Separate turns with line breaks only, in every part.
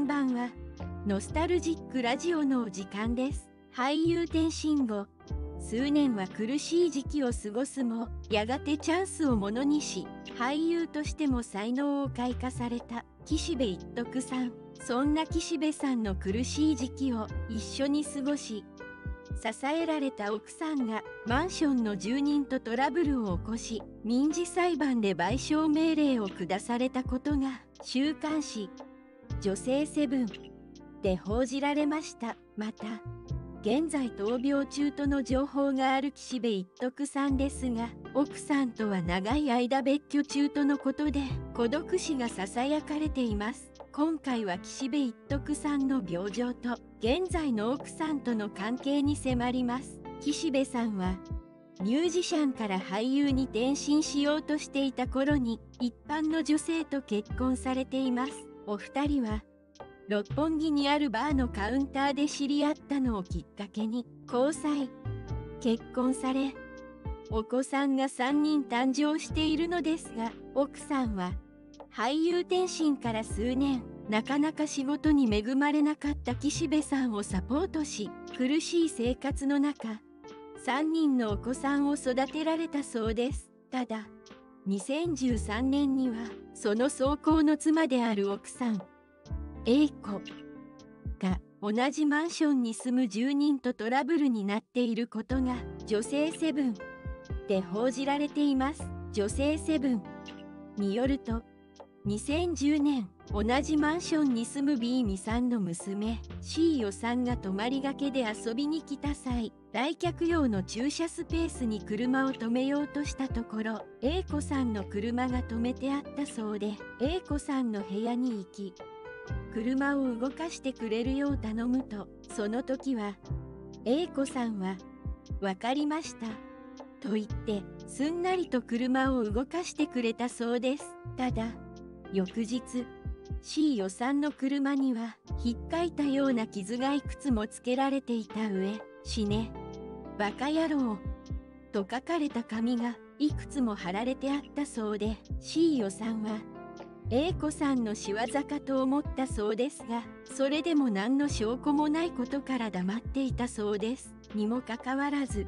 んばんは。ノスタルジックラジオのお時間です。俳優転身後、数年は苦しい時期を過ごすも、やがてチャンスをものにし、俳優としても才能を開花された岸辺一徳さん。そんな岸辺さんの苦しい時期を一緒に過ごし、支えられた奥さんがマンションの住人とトラブルを起こし民事裁判で賠償命令を下されたことが週刊誌「女性セブン」で報じられました。また現在闘病中との情報がある岸辺一徳さんですが奥さんとは長い間別居中とのことで孤独死がささやかれています。今回は岸辺一徳さんの病状と現在の奥さんとの関係に迫ります。岸辺さんはミュージシャンから俳優に転身しようとしていた頃に一般の女性と結婚されています。お二人は六本木にあるバーのカウンターで知り合ったのをきっかけに交際。結婚されお子さんが3人誕生しているのですが奥さんは俳優転身から数年なかなか仕事に恵まれなかった岸辺さんをサポートし苦しい生活の中3人のお子さんを育てられたそうです。ただ2013年にはその総行の妻である奥さん A 子が同じマンションに住む住人とトラブルになっていることが女性セブンで報じられています。女性セブンによると2010年同じマンションに住む B ミさんの娘 C ヨさんが泊まりがけで遊びに来た際来客用の駐車スペースに車を止めようとしたところ A 子さんの車が止めてあったそうで A 子さんの部屋に行き車を動かしてくれるよう頼むとその時は A 子さんは「分かりました」と言ってすんなりと車を動かしてくれたそうです。ただ翌日 C 予算の車にはひっかいたような傷がいくつもつけられていた上「死ね」「バカ野郎」と書かれた紙がいくつも貼られてあったそうで C 予算は A 子さんの仕業かと思ったそうですがそれでも何の証拠もないことから黙っていたそうです。にもかかわらず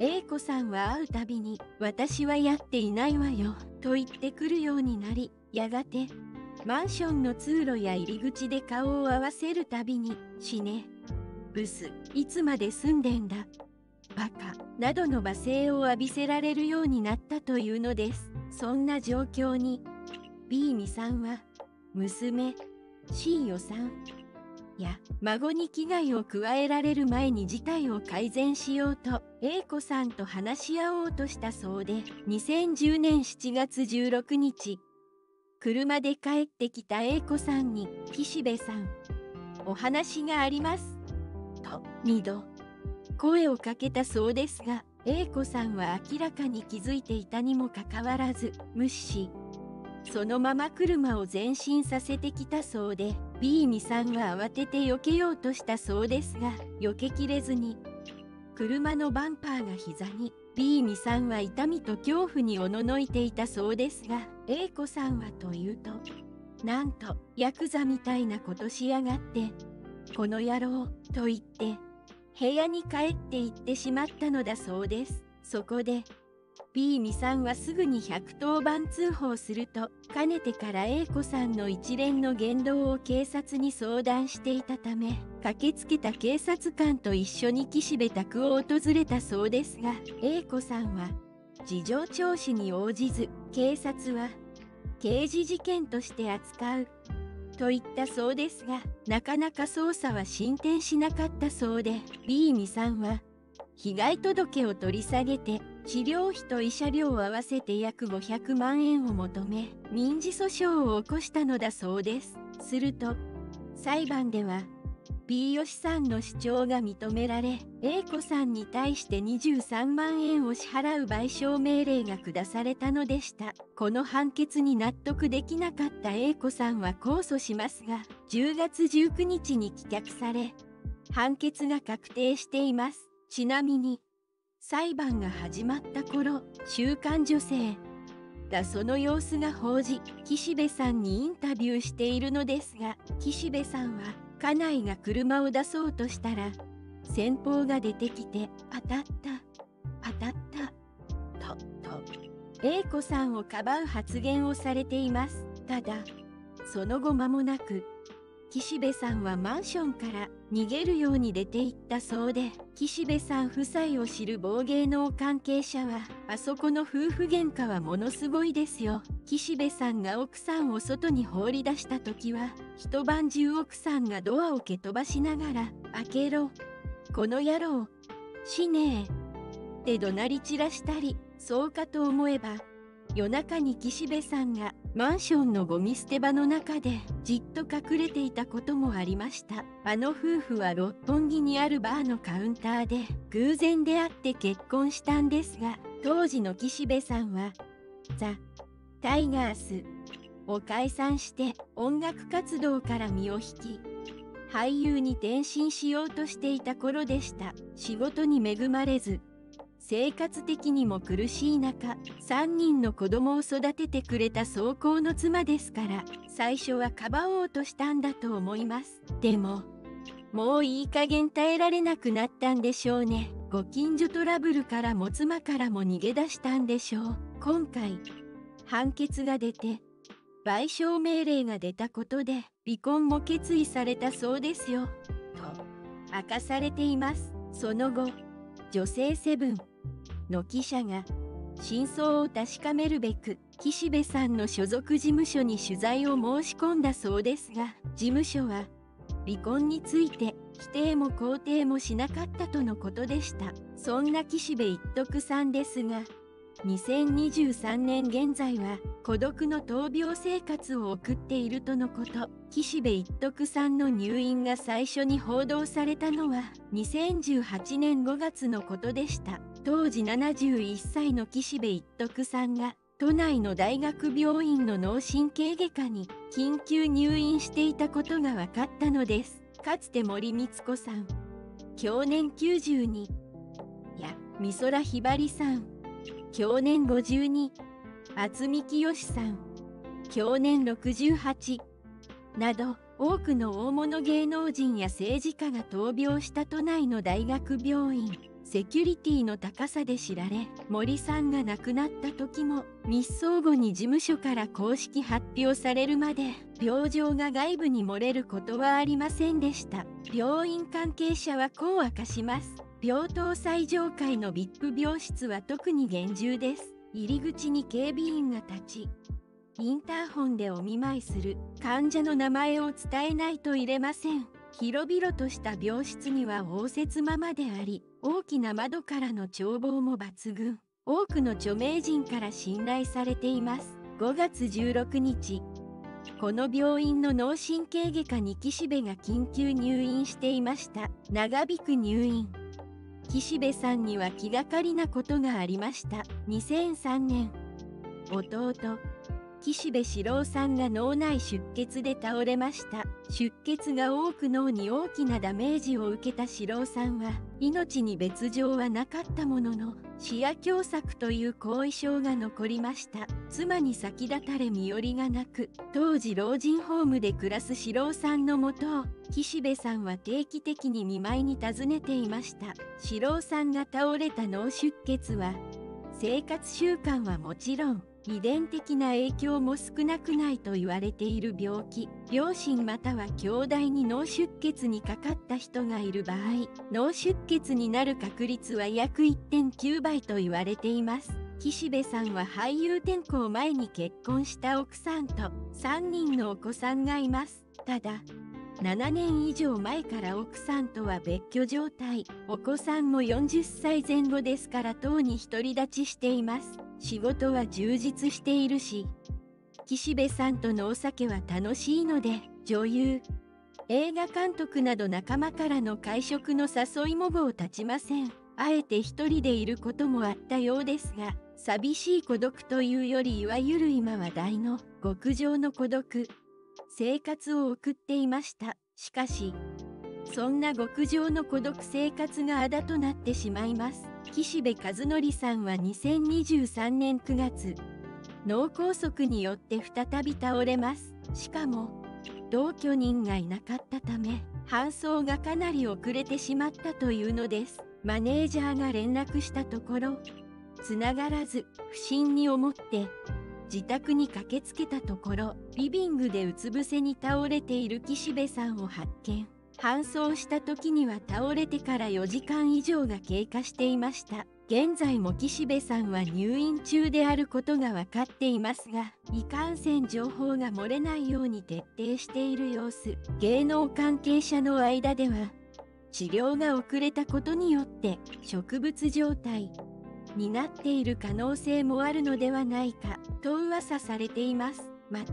A 子さんは会うたびに「私はやっていないわよ」と言ってくるようになりやがてマンションの通路や入り口で顔を合わせるたびに「死ね」「ブス。いつまで住んでんだ」「バカ」などの罵声を浴びせられるようになったというのです。そんな状況に。B ミさんは娘。C ヨさん。や孫に危害を加えられる前に事態を改善しようと A 子さんと話し合おうとしたそうで2010年7月16日車で帰ってきた A 子さんに岸辺さんお話があります。と2度声をかけたそうですが A 子さんは明らかに気づいていたにもかかわらず無視。しそのまま車を前進させてきたそうで B ミさんは慌てて避けようとしたそうですが避けきれずに車のバンパーが膝にミさんは痛みと恐怖におののいていたそうですが A 子さんはというとなんとヤクザみたいなことしやがってこの野郎と言って部屋に帰って行ってしまったのだそうです。そこで B ミさんはすぐに110番通報するとかねてから A 子さんの一連の言動を警察に相談していたため駆けつけた警察官と一緒に岸辺宅を訪れたそうですが A 子さんは事情聴取に応じず警察は刑事事件として扱うと言ったそうですがなかなか捜査は進展しなかったそうで B ミさんは被害届を取り下げて治療費と慰謝料を合わせて約500万円を求め民事訴訟を起こしたのだそうです。すると裁判では B 吉さんの主張が認められ A 子さんに対して23万円を支払う賠償命令が下されたのでした。この判決に納得できなかった A 子さんは控訴しますが10月19日に棄却され判決が確定しています。ちなみに裁判が始まった頃「週刊女性」ったその様子が報じ岸辺さんにインタビューしているのですが岸辺さんは家内が車を出そうとしたら先方が出てきて当たった当たったとと A 子さんをかばう発言をされています。ただその後間もなく岸辺さんはマンションから逃げるように出て行ったそうで岸辺さん夫妻を知る某芸能関係者はあそこの夫婦喧嘩はものすごいですよ。岸辺さんが奥さんを外に放り出した時は一晩中奥さんがドアを蹴飛ばしながら「開けろこの野郎死ねえ」って怒鳴り散らしたりそうかと思えば夜中に岸辺さんがマンションのゴミ捨て場の中でじっと隠れていたこともありました。あの夫婦は六本木にあるバーのカウンターで偶然出会って結婚したんですが当時の岸辺さんはザ・タイガースを解散して音楽活動から身を引き俳優に転身しようとしていた頃でした。仕事に恵まれず生活的にも苦しい中3人の子供を育ててくれた壮行の妻ですから最初はかばおうとしたんだと思います。でももういい加減耐えられなくなったんでしょうね。ご近所トラブルからも妻からも逃げ出したんでしょう。今回判決が出て賠償命令が出たことで離婚も決意されたそうですよ。と明かされています。その後女性セブンの記者が真相を確かめるべく岸辺さんの所属事務所に取材を申し込んだそうですが事務所は離婚について否定も肯定もしなかったとのことでした。そんな岸辺一徳さんですが2023年現在は孤独の闘病生活を送っているとのこと。岸辺一徳さんの入院が最初に報道されたのは2018年5月のことでした。当時71歳の岸辺一徳さんが都内の大学病院の脳神経外科に緊急入院していたことが分かったのです。かつて森光子さん去年92や美空ひばりさん去年52渥美清さん去年68など多くの大物芸能人や政治家が闘病した都内の大学病院。セキュリティの高さで知られ森さんが亡くなった時も密葬後に事務所から公式発表されるまで病状が外部に漏れることはありませんでした。病院関係者はこう明かします。病棟最上階の VIP 病室は特に厳重です。入り口に警備員が立ちインターホンでお見舞いする。患者の名前を伝えないと入れません。広々とした病室には応接間まであり大きな窓からの眺望も抜群。多くの著名人から信頼されています。5月16日。この病院の脳神経外科に岸辺が緊急入院していました。長引く入院。岸辺さんには気がかりなことがありました。2003年。弟岸辺四郎さんが脳内出血で倒れました。出血が多く脳に大きなダメージを受けた四郎さんは命に別状はなかったものの視野狭窄という後遺症が残りました。妻に先立たれ身寄りがなく当時老人ホームで暮らす四郎さんのもとを岸辺さんは定期的に見舞いに訪ねていました。四郎さんが倒れた脳出血は生活習慣はもちろん遺伝的な影響も少なくないと言われている病気両親または兄弟に脳出血にかかった人がいる場合脳出血になる確率は約1.9倍と言われています。岸辺さんは俳優転校前に結婚した奥さんと3人のお子さんがいます。ただ7年以上前から奥さんとは別居状態。お子さんも40歳前後ですからとうに独り立ちしています。仕事は充実しているし岸辺さんとのお酒は楽しいので女優映画監督など仲間からの会食の誘いも棒立ちません。あえて一人でいることもあったようですが寂しい孤独というよりいわゆる今は大の極上の孤独生活を送っていました。しかしそんな極上の孤独生活があだとなってしまいます。岸辺和則さんは2023年9月脳梗塞によって再び倒れます。しかも同居人がいなかったため搬送がかなり遅れてしまったというのです。マネージャーが連絡したところつながらず不審に思って自宅に駆けつけたところリビングでうつ伏せに倒れている岸辺さんを発見。搬送した時には倒れてから4時間以上が経過していました。現在も岸辺さんは入院中であることが分かっていますがいかんせん情報が漏れないように徹底している様子。芸能関係者の間では治療が遅れたことによって植物状態になっている可能性もあるのではないかと噂されています。また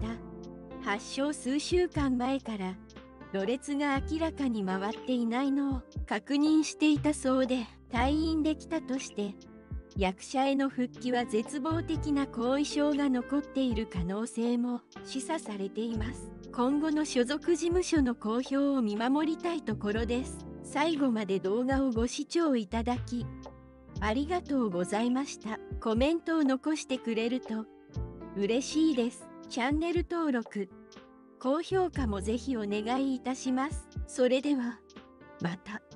発症数週間前からろれつが明らかに回っていないのを確認していたそうで退院できたとして役者への復帰は絶望的な後遺症が残っている可能性も示唆されています。今後の所属事務所の公表を見守りたいところです。最後まで動画をご視聴いただきありがとうございました。コメントを残してくれると嬉しいです。チャンネル登録高評価もぜひお願いいたします。それではまた。